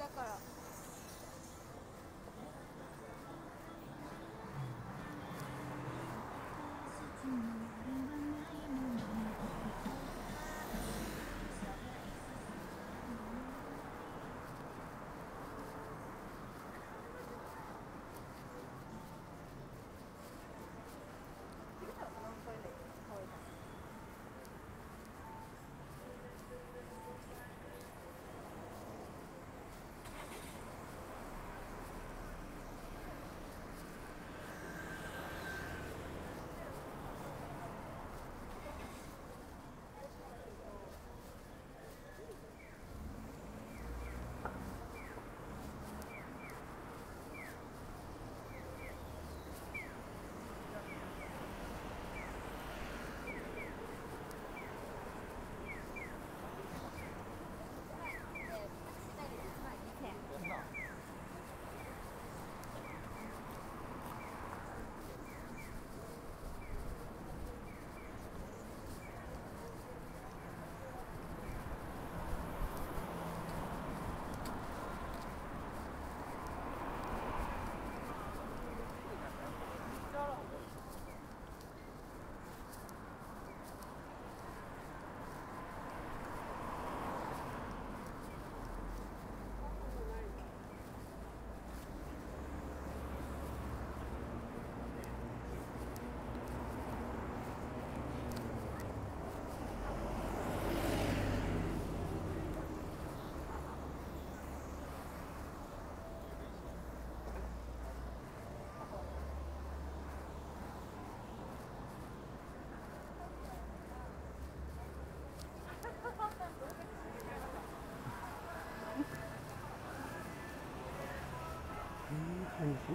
だから。い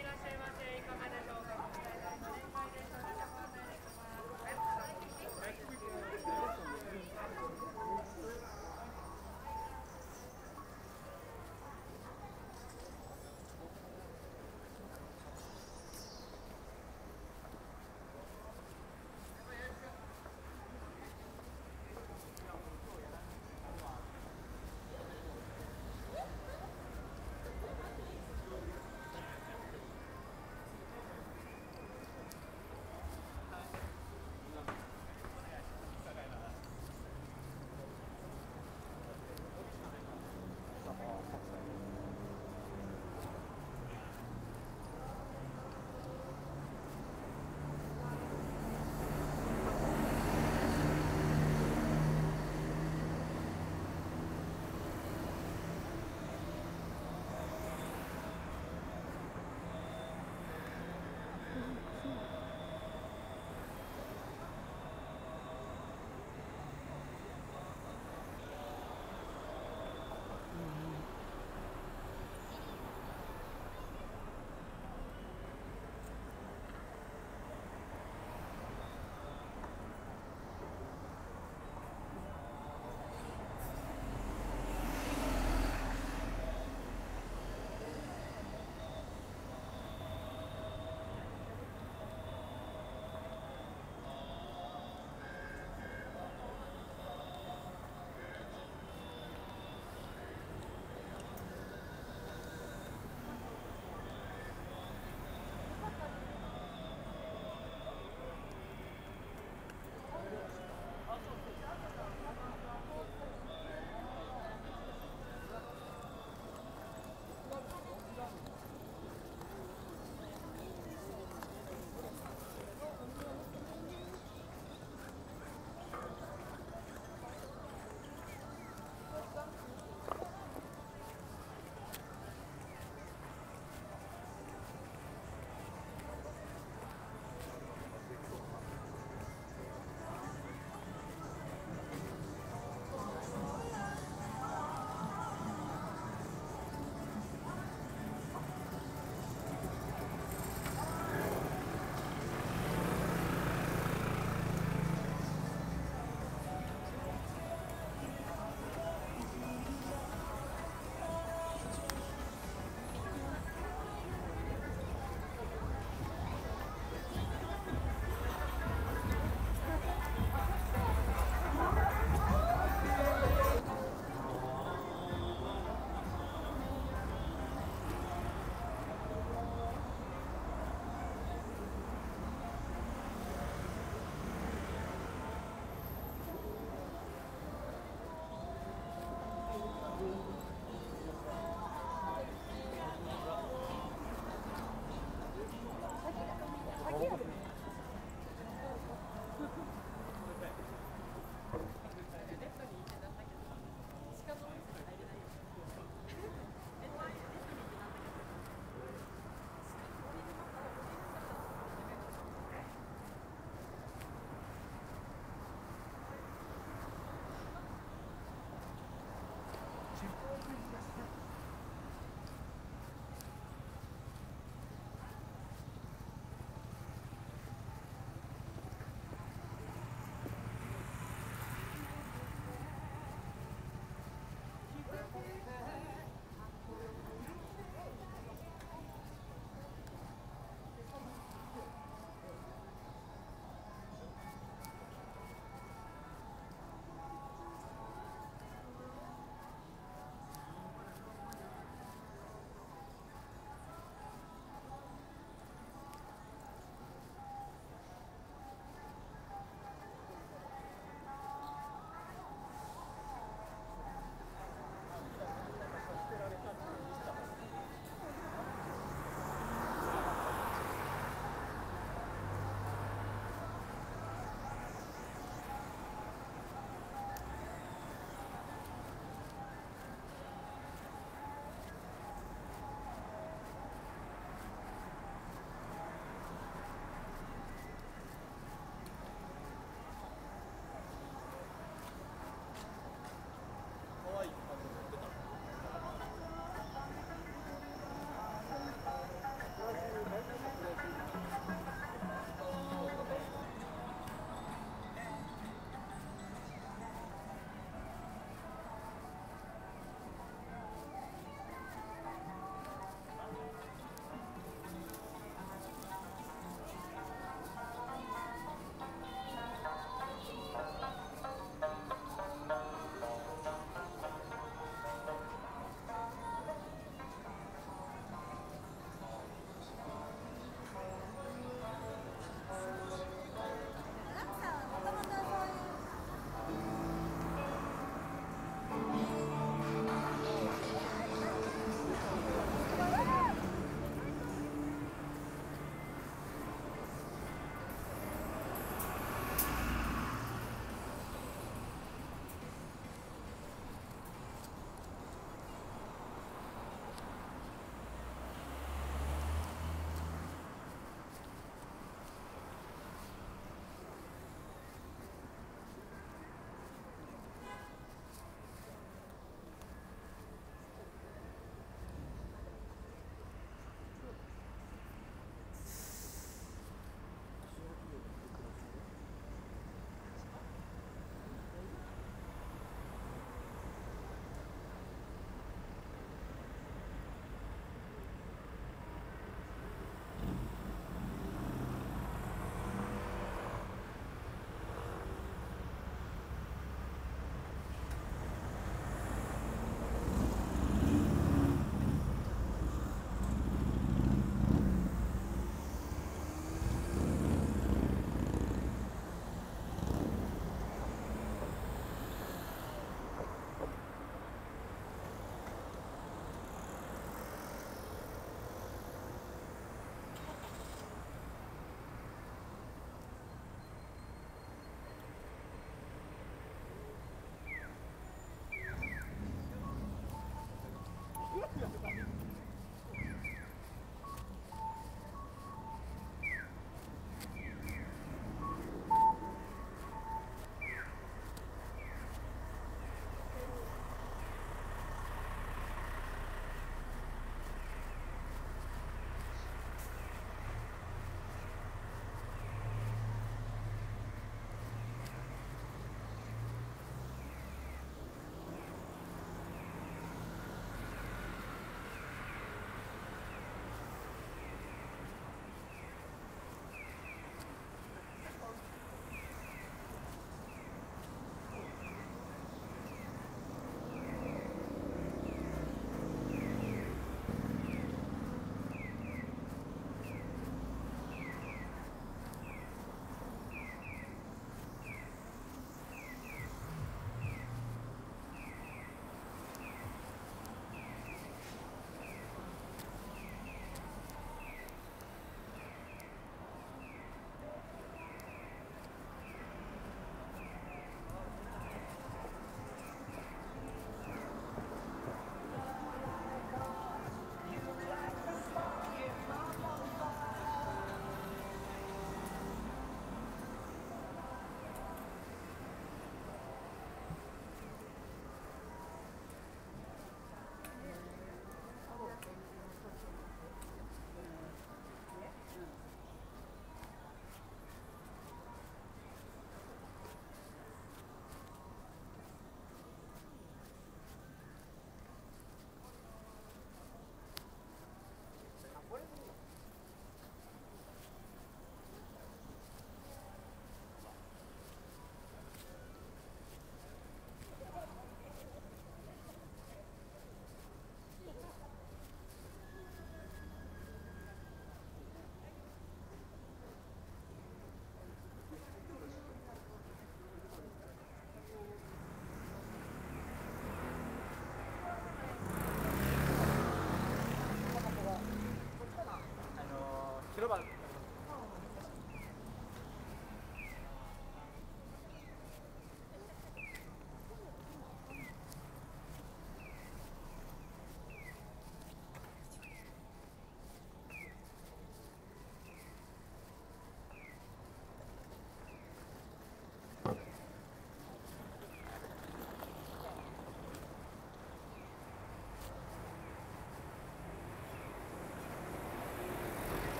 いらっしゃいかが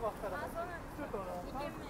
ますから、あそうなんですちょっとあの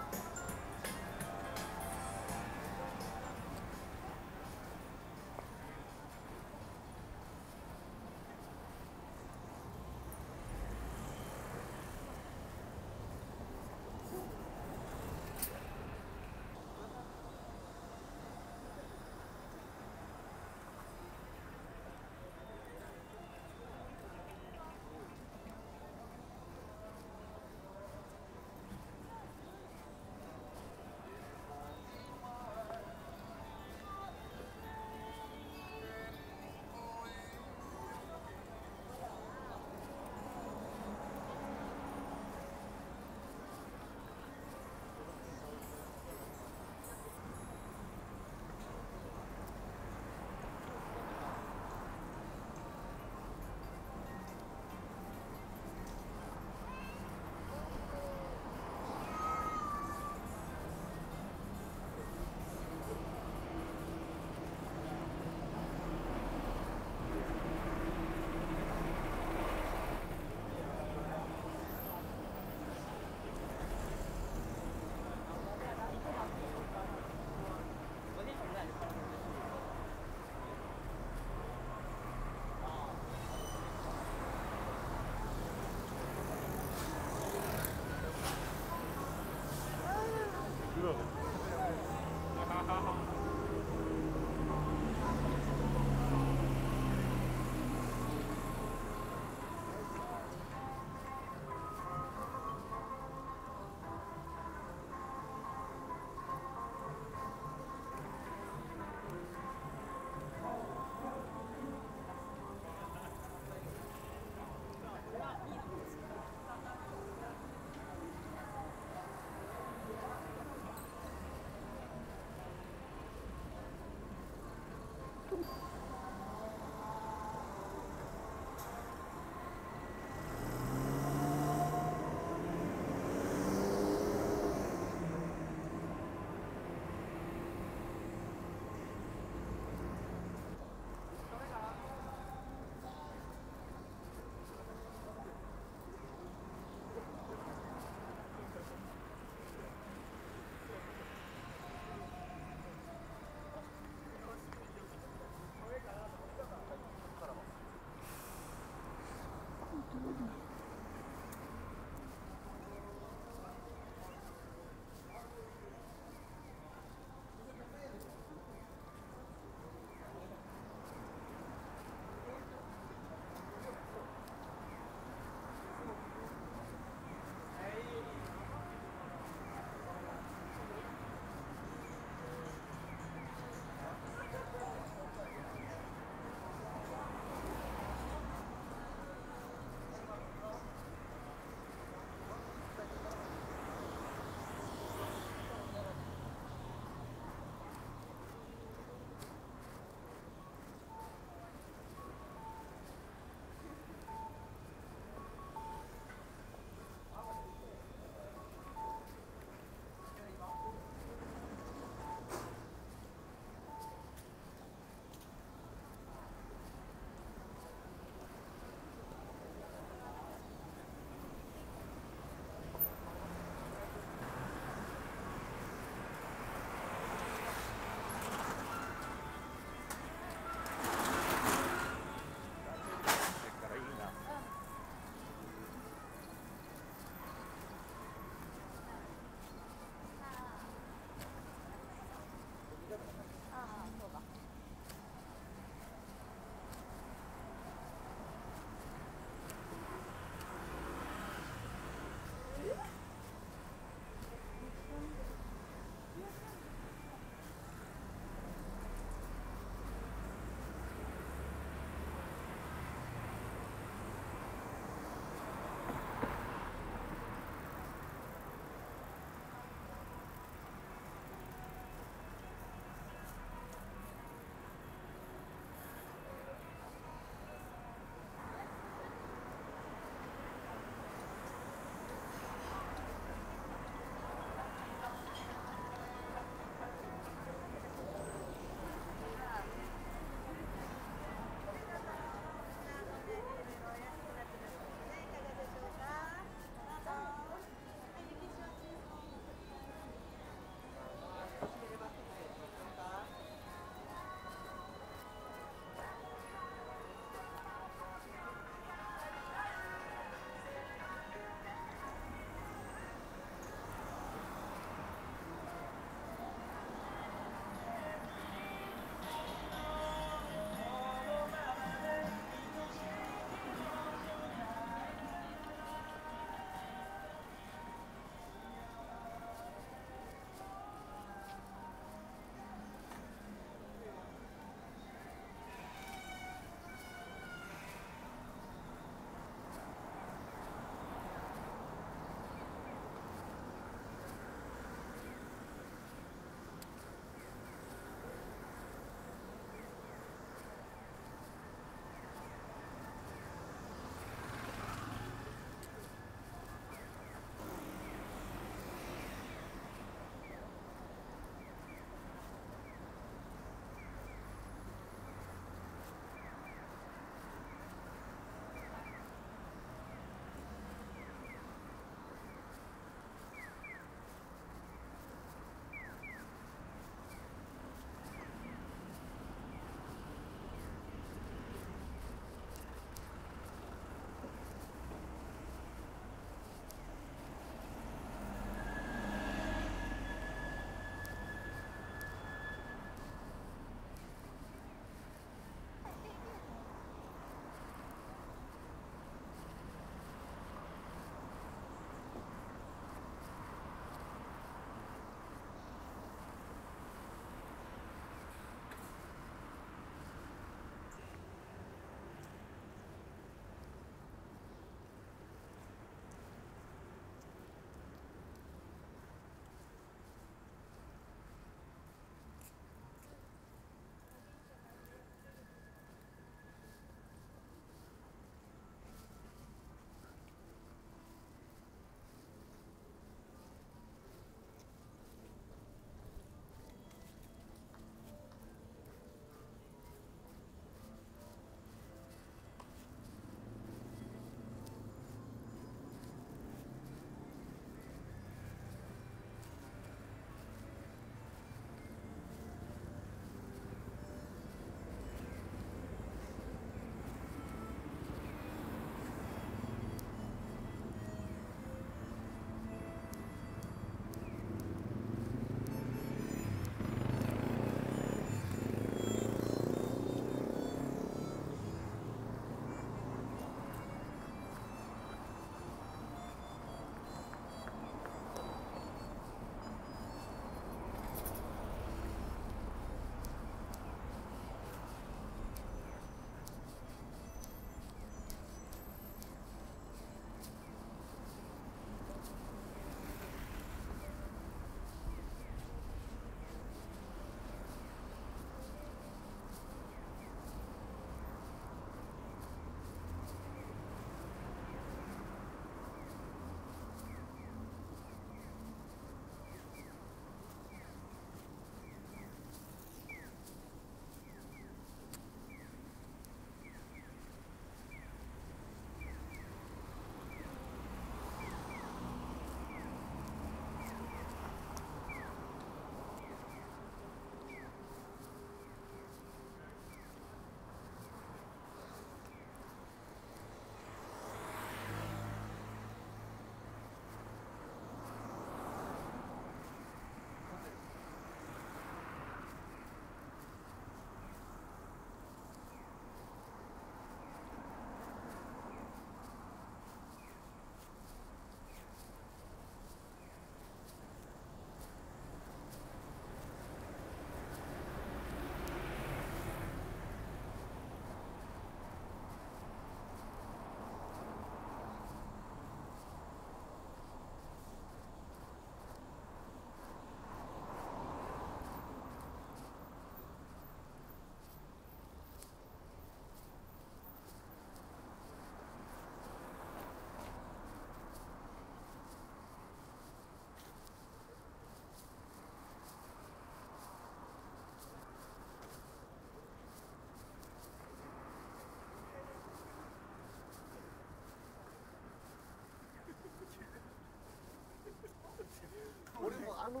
あの